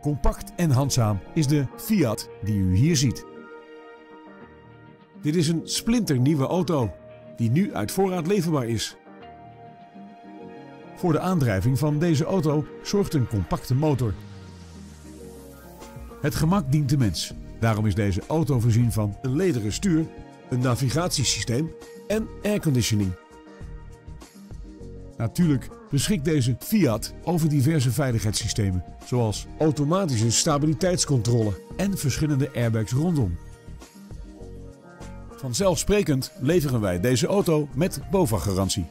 Compact en handzaam is de Fiat die u hier ziet. Dit is een splinternieuwe auto die nu uit voorraad leverbaar is. Voor de aandrijving van deze auto zorgt een compacte motor. Het gemak dient de mens. Daarom is deze auto voorzien van een lederen stuur, een navigatiesysteem en airconditioning. Natuurlijk beschikt deze Fiat over diverse veiligheidssystemen, zoals automatische stabiliteitscontrole en verschillende airbags rondom. Vanzelfsprekend leveren wij deze auto met BOVAG-garantie.